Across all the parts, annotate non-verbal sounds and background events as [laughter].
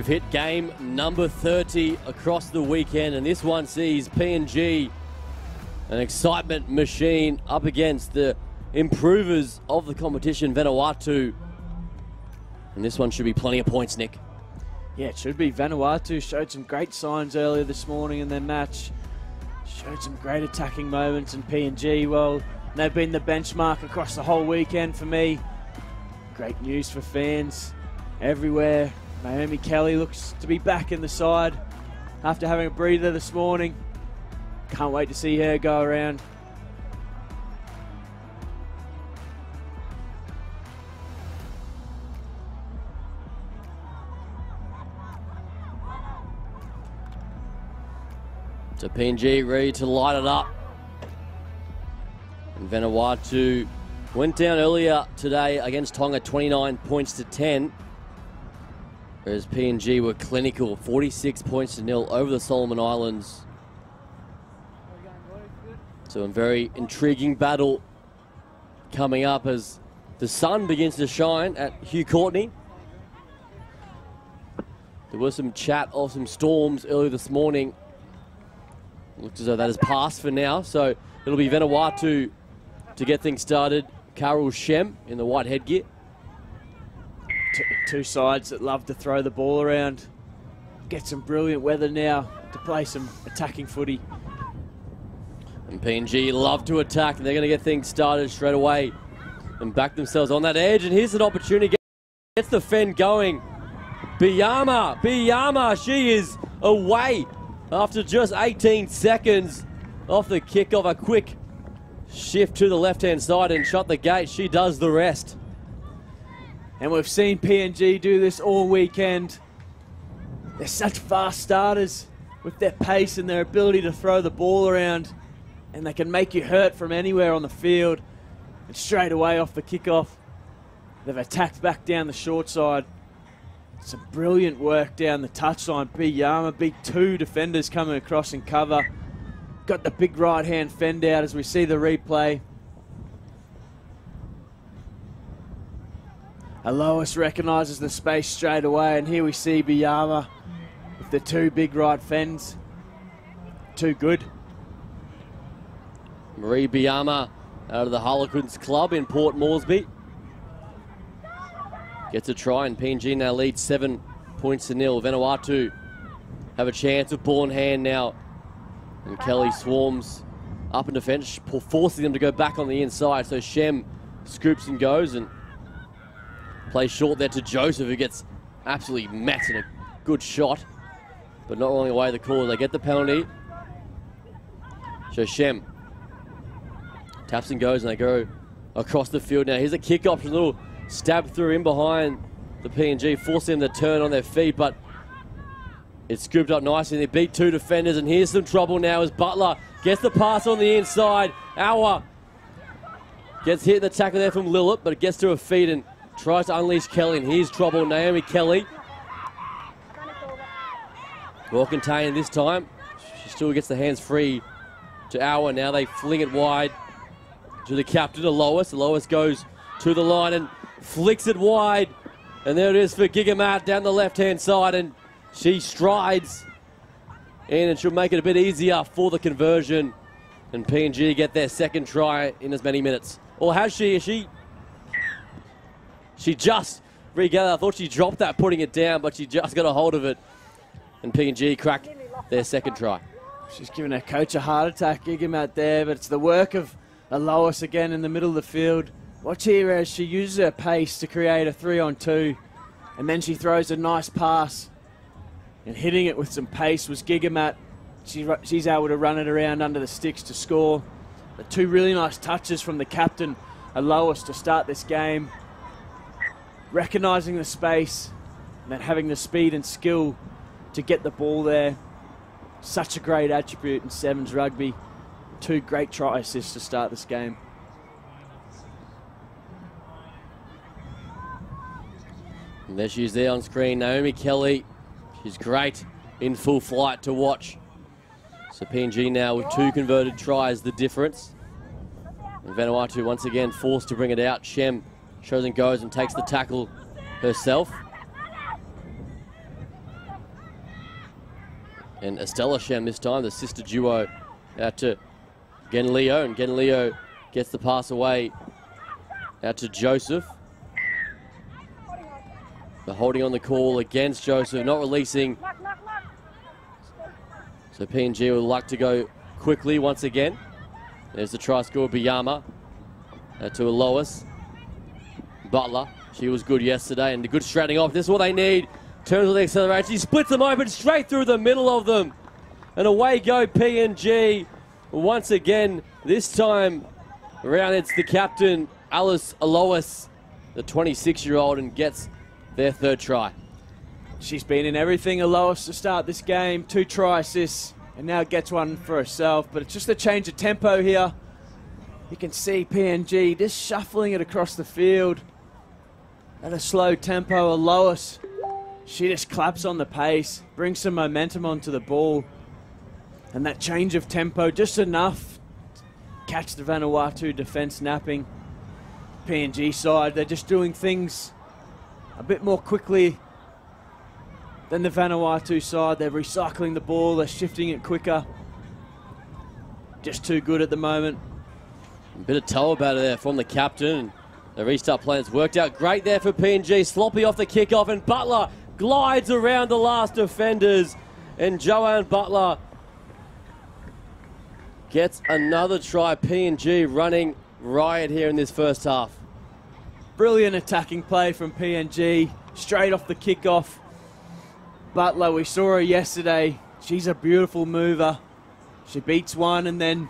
We've hit game number 30 across the weekend, and this one sees PNG, an excitement machine, up against the improvers of the competition, Vanuatu. And this one should be plenty of points, Nick. Yeah, it should be. Vanuatu showed some great signs earlier this morning in their match. Showed some great attacking moments, and PNG, well, they've been the benchmark across the whole weekend for me. Great news for fans everywhere. Naomi Kelly looks to be back in the side after having a breather this morning. Can't wait to see her go around. So PNG ready to light it up. And Vanuatu went down earlier today against Tonga 29 points to 10. Whereas PNG were clinical, 46 points to nil over the Solomon Islands. So a very intriguing battle coming up as the sun begins to shine at Hugh Courtney. There was some chat of some storms earlier this morning. Looks as though that has passed for now. So it'll be Vanuatu to get things started. Carol Shem in the white headgear. Two sides that love to throw the ball around. Get some brilliant weather now to play some attacking footy. And PNG love to attack, and they're going to get things started straight away and back themselves on that edge. And here's an opportunity. Gets the fend going. Biyama, Biyama, she is away after just 18 seconds off the kick of a quick shift to the left-hand side and shut the gate. She does the rest. And we've seen PNG do this all weekend. They're such fast starters with their pace and their ability to throw the ball around. And they can make you hurt from anywhere on the field. And straight away off the kickoff, they've attacked back down the short side. Some brilliant work down the touchline. Big Yama, big two defenders coming across in cover. Got the big right hand fend out as we see the replay. Alois recognises the space straight away, and here we see Biyama with the two big right fends. Too good. Marie Biyama out of the Harlequins Club in Port Moresby. Gets a try, and PNG now leads seven points to nil. Vanuatu have a chance of ball in hand now. And Kelly swarms up in defence, forcing them to go back on the inside. So Shem scoops and goes and plays short there to Joseph, who gets absolutely met in a good shot. But not rolling away the call. They get the penalty. So Shem taps and goes, and they go across the field now. Here's a kick option, little stab through in behind the PNG, forcing them to turn on their feet, but it's scooped up nicely. They beat two defenders, and here's some trouble now as Butler gets the pass on the inside. Awa gets hit in the tackle there from Lillip, but it gets to her feet and tries to unleash Kelly, and here's trouble. Naomi Kelly. Well contained this time. She still gets the hands free to Awa. Now they fling it wide to the captain, to Lois. Lois goes to the line and flicks it wide. And there it is for Gigamat down the left-hand side. And she strides in and she'll make it a bit easier for the conversion. And PNG get their second try in as many minutes. Or has she? Is she? She just regathered. I thought she dropped that, putting it down, but she just got a hold of it. And PNG crack their second try. She's giving her coach a heart attack, Gigamat there, but it's the work of Alois again in the middle of the field. Watch here as she uses her pace to create a three on two, and then she throws a nice pass. And hitting it with some pace was Gigamat. She, she's able to run it around under the sticks to score. The two really nice touches from the captain, Alois, to start this game. Recognising the space, and then having the speed and skill to get the ball there. Such a great attribute in Sevens rugby. Two great try assists to start this game. And there she is there on screen, Naomi Kelly. She's great in full flight to watch. So PNG now with two converted tries, the difference. And Vanuatu once again forced to bring it out. Shem shows and goes and takes the tackle herself. And Estella Shem this time, the sister duo, out to Genleo. And Genleo gets the pass away out to Joseph. The holding on the call against Joseph, not releasing. So PNG would like to go quickly once again. There's the try score, Biyama. Uh, to Lois. Butler, she was good yesterday and a good straightening off. This is what they need. Turns with the acceleration. She splits them open straight through the middle of them. And away go PNG once again. This time around it's the captain, Alice Alois, the 26-year-old, and gets their third try. She's been in everything Alois to start this game. Two try assists and now gets one for herself. But it's just a change of tempo here. You can see PNG just shuffling it across the field at a slow tempo. Alois, she just claps on the pace, brings some momentum onto the ball. And that change of tempo, just enough catch the Vanuatu defence napping. PNG side, they're just doing things a bit more quickly than the Vanuatu side. They're recycling the ball, they're shifting it quicker. Just too good at the moment. A bit of toe about it there from the captain. The restart plans worked out great there for PNG. Sloppy off the kickoff, and Butler glides around the last defenders. And Joanne Butler gets another try. PNG running riot here in this first half. Brilliant attacking play from PNG, straight off the kickoff. Butler, we saw her yesterday. She's a beautiful mover. She beats one and then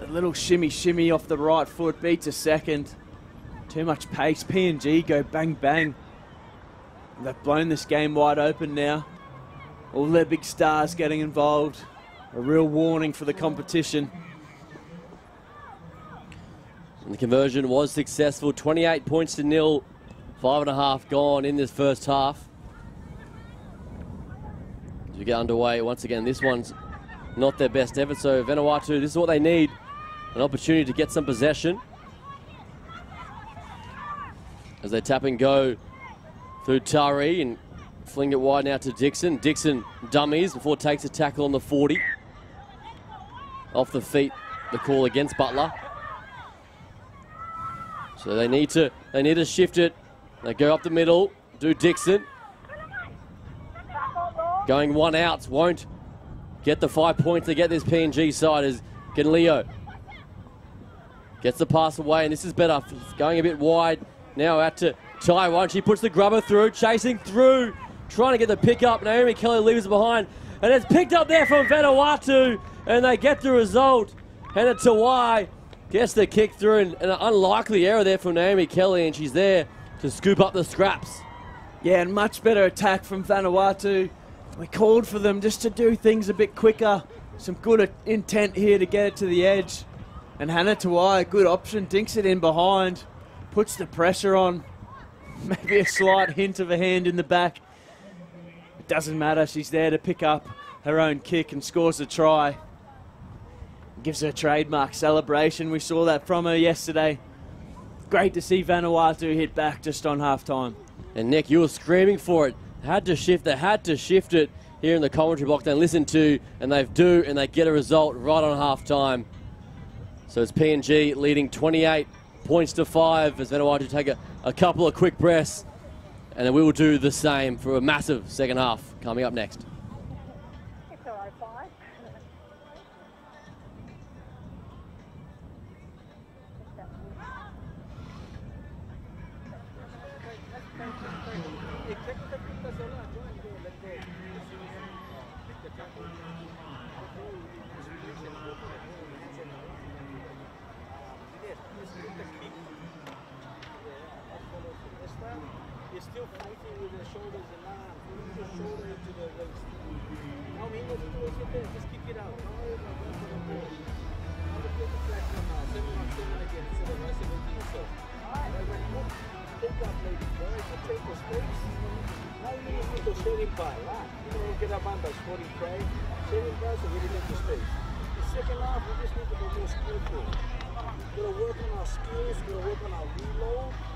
a little shimmy shimmy off the right foot beats a second. Too much pace. PNG go bang bang. They've blown this game wide open now. All their big stars getting involved. A real warning for the competition. And the conversion was successful. 28 points to nil. Five and a half gone in this first half. As we get underway, once again, this one's not their best effort. So Vanuatu, this is what they need. An opportunity to get some possession. As they tap and go through Tari and fling it wide now to Dixon. Dixon dummies before takes a tackle on the 40. Off the feet, the call against Butler. So they need to they need to shift it. They go up the middle, do Dixon. Going one out, won't get the five points to get this PNG side as Leo gets the pass away, and this is better. Going a bit wide. Now out to Tawai. She puts the grubber through, chasing through, trying to get the pick up. Naomi Kelly leaves it behind, and it's picked up there from Vanuatu, and they get the result. And it's Tawai gets the kick through, and an unlikely error there from Naomi Kelly, and she's there to scoop up the scraps. Yeah, and much better attack from Vanuatu. We called for them just to do things a bit quicker. Some good intent here to get it to the edge. And Hannah Tawai, a good option, dinks it in behind, puts the pressure on. [laughs] Maybe a slight hint of a hand in the back. It doesn't matter, she's there to pick up her own kick and scores a try. Gives her trademark celebration. We saw that from her yesterday. Great to see Vanuatu hit back just on half time. And Nick, you were screaming for it had to shift. They had to shift it here in the commentary box. They listen to, and they do, and they get a result right on half time. So it's PNG leading 28 points to five as Vanuatu take a, a couple of quick breaths. And then we will do the same for a massive second half coming up next. still fighting with the shoulders and arms. Move the shoulder into the waist. Now we know to it there. Just kick it out. Now you're going to the board. Now the flip is back from now. Seven on seven again. Instead of wrestling with yourself. Alright, when you pick up, ladies. Alright, you take the space. Now you need to sharing by. You know, get up on by scoring play. Sharing by, so we didn't get the space. The second half, we just need to be more skillful. We're going to work on our skills. We're going to work on our reload.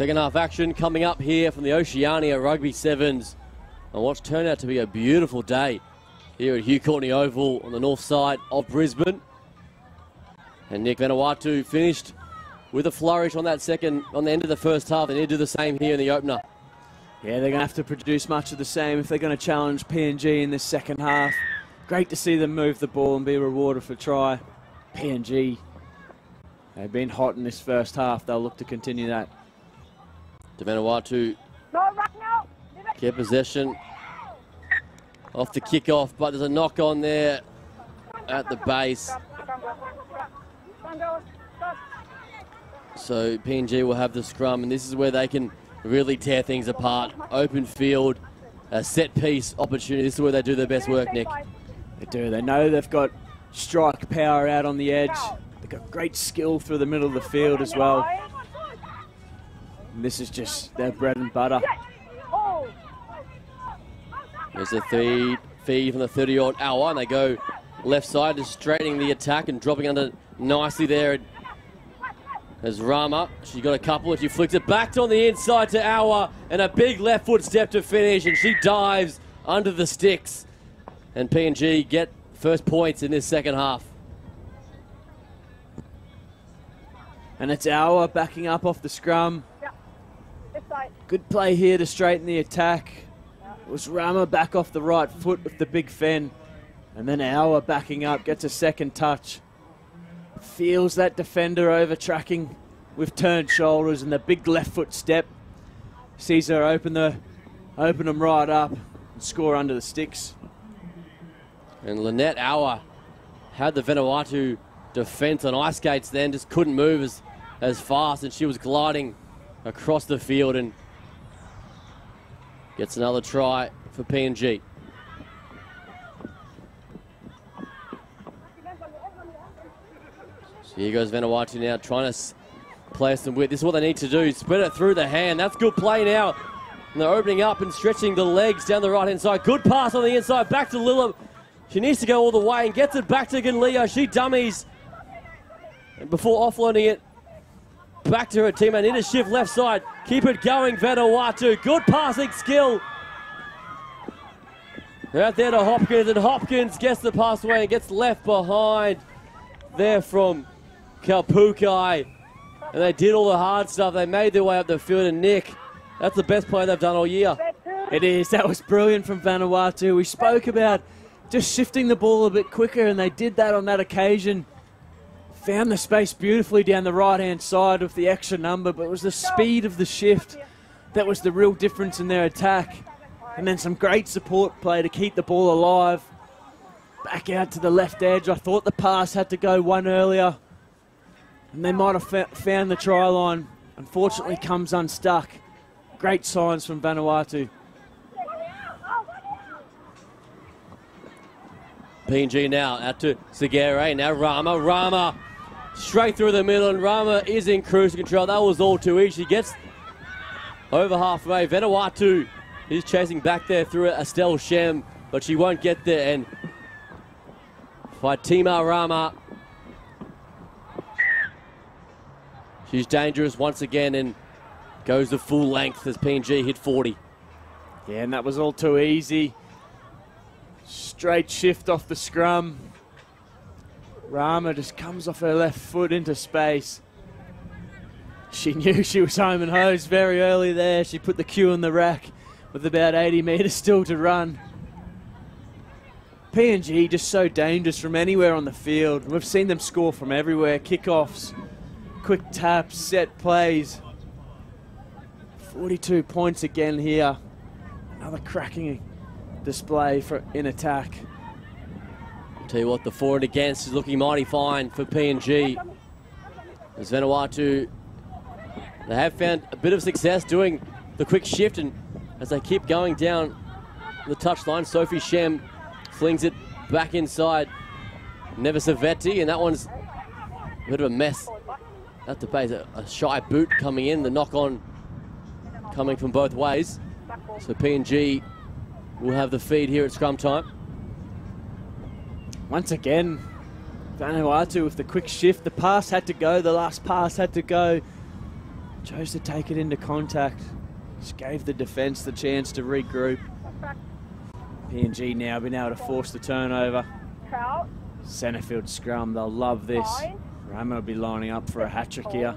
Second half action coming up here from the Oceania Rugby Sevens. And what's turned out to be a beautiful day here at Hugh Courtney Oval on the north side of Brisbane. And Nick Vanuatu finished with a flourish on that second, on the end of the first half. They need to do the same here in the opener. Yeah, they're going to have to produce much of the same if they're going to challenge PNG in this second half. Great to see them move the ball and be rewarded for try. PNG, they've been hot in this first half. They'll look to continue that. To Vanuatu No, right get possession off the kickoff, but there's a knock on there at the base. So PNG will have the scrum, and this is where they can really tear things apart. Open field, a set piece opportunity. This is where they do their best work, Nick. They do. They know they've got strike power out on the edge. They've got great skill through the middle of the field as well. And this is just their bread and butter. There's a feed, feed from the 30 odd hour, and they go left side, just straightening the attack and dropping under nicely there. As Rama, she got a couple, and she flicks it back on the inside to Awa, and a big left foot step to finish, and she dives under the sticks. And PNG get first points in this second half. And it's Awa backing up off the scrum. This. Good play here to straighten the attack. It was Rama back off the right foot with the big fen. And then Awa backing up, gets a second touch. Feels that defender over tracking with turned shoulders and the big left foot step. Sees her open the open them right up and score under the sticks. And Lynette Awa had the Vanuatu defence on ice skates then, just couldn't move as, as fast, and she was gliding across the field and gets another try for PNG. So here goes Vanuatu now trying to play some width. This is what they need to do. Spread it through the hand. That's good play now. And they're opening up and stretching the legs down the right hand side. Good pass on the inside. Back to Lilla. She needs to go all the way and gets it back to Ganleo. She dummies. And before offloading it back to her teammate. Need a shift left side. Keep it going, Vanuatu. Good passing skill. Out there to Hopkins, and Hopkins gets the pass away and gets left behind there from Kalpukai. And they did all the hard stuff. They made their way up the field, and Nick, that's the best play they've done all year. It is. That was brilliant from Vanuatu. We spoke about just shifting the ball a bit quicker, and they did that on that occasion. Found the space beautifully down the right hand side with the extra number, but it was the speed of the shift that was the real difference in their attack. And then some great support play to keep the ball alive. Back out to the left edge. I thought the pass had to go one earlier, and they might have found the try line. Unfortunately, comes unstuck. Great signs from Vanuatu. PNG now out to Segere. Now Rama. Rama straight through the middle, and Rama is in cruise control. That was all too easy. She gets over halfway. Vanuatu is chasing back there through Estelle Shem, but she won't get there. And Fatima Rama. She's dangerous once again and goes the full length as PNG hit 40. Yeah, and that was all too easy. Straight shift off the scrum. Rama just comes off her left foot into space. She [laughs] knew she was home and hosed very early there. She put the cue in the rack with about 80 metres still to run. PNG just so dangerous from anywhere on the field. We've seen them score from everywhere kickoffs, quick taps, set plays. 42 points again here. Another cracking display for in attack. Tell you what, the for and against is looking mighty fine for PNG. As Vanuatu, they have found a bit of success doing the quick shift, and as they keep going down the touchline. Sophie Shem flings it back inside. Nevisavetti, and that one's a bit of a mess. To pay a, a shy boot coming in. The knock on coming from both ways. So PNG will have the feed here at scrum time. Once again, Vanuatu with the quick shift. The pass had to go. The last pass had to go. Chose to take it into contact. Just gave the defence the chance to regroup. PNG now been able to force the turnover. Trout. Centerfield scrum, they'll love this. Rama will be lining up for a hat trick here.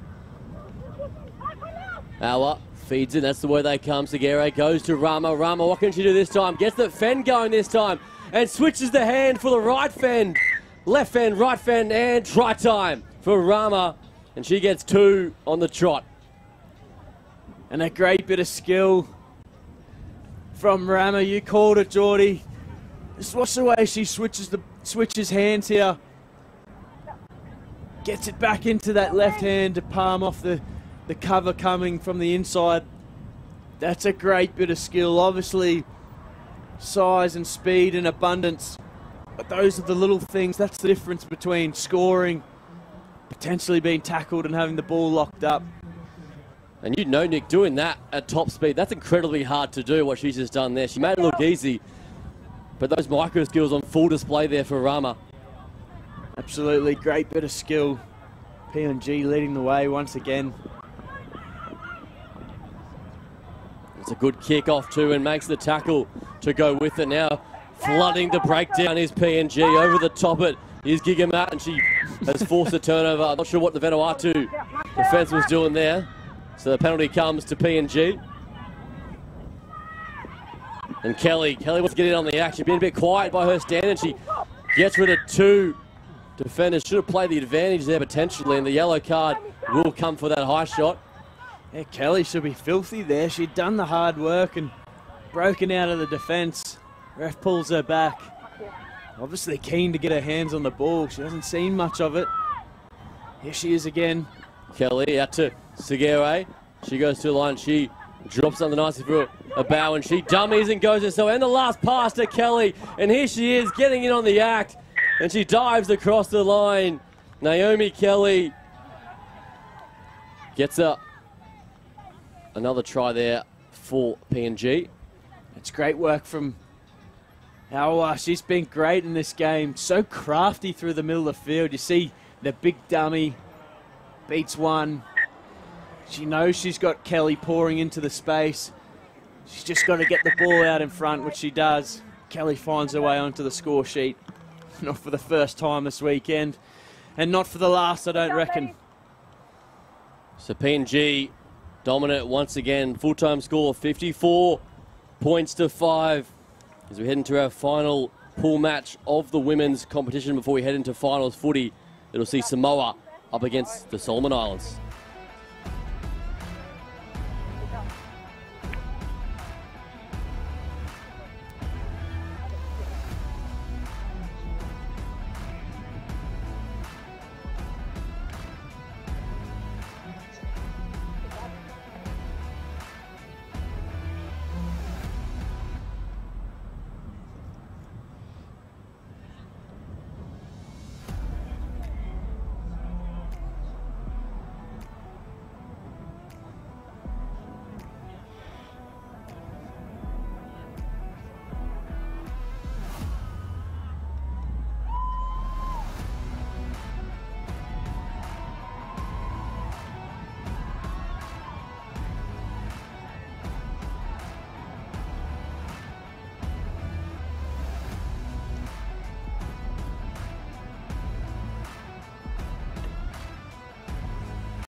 Awa feeds in. That's the way they come. Segere goes to Rama. Rama, what can she do this time? Gets the fend going this time and switches the hand for the right fend. Left fend, right fend, and try time for Rama. And she gets two on the trot. And a great bit of skill from Rama. You called it, Geordie. Just watch the way she switches the switches hands here. Gets it back into that left hand to palm off the, the cover coming from the inside. That's a great bit of skill. Obviously, size and speed and abundance. But those are the little things. That's the difference between scoring, potentially being tackled, and having the ball locked up. And you know, Nick, doing that at top speed, that's incredibly hard to do, what she's just done there. She made it look easy, but those micro skills on full display there for Rama. Absolutely great bit of skill. PNG leading the way once again. It's a good kick off too and makes the tackle to go with it now. Flooding the breakdown is PNG over the top it is Gigamat and she has forced a turnover. I'm not sure what the Vanuatu defence was doing there. So the penalty comes to PNG. And Kelly, Kelly wants to get in on the action. Been a bit quiet by her stand and she gets rid of two defenders. Should have played the advantage there potentially and the yellow card will come for that high shot. Yeah, Kelly should be filthy there. She'd done the hard work and broken out of the defence. Ref pulls her back. Obviously keen to get her hands on the ball. She hasn't seen much of it. Here she is again. Kelly out to Segere. She goes to the line. She drops on the nicely for a bow and she dummies and goes herself. And the last pass to Kelly. And here she is getting in on the act. And she dives across the line. Naomi Kelly gets a, another try there for PNG. It's great work from Awa. She's been great in this game. So crafty through the middle of the field. You see the big dummy beats one. She knows she's got Kelly pouring into the space. She's just got to get the ball out in front, which she does. Kelly finds her way onto the score sheet. [laughs] Not for the first time this weekend. And not for the last, I don't reckon. So PNG dominant once again. Full-time score 54 points to five as we head into our final pool match of the women's competition before we head into finals footy. It'll see Samoa up against the Solomon Islands.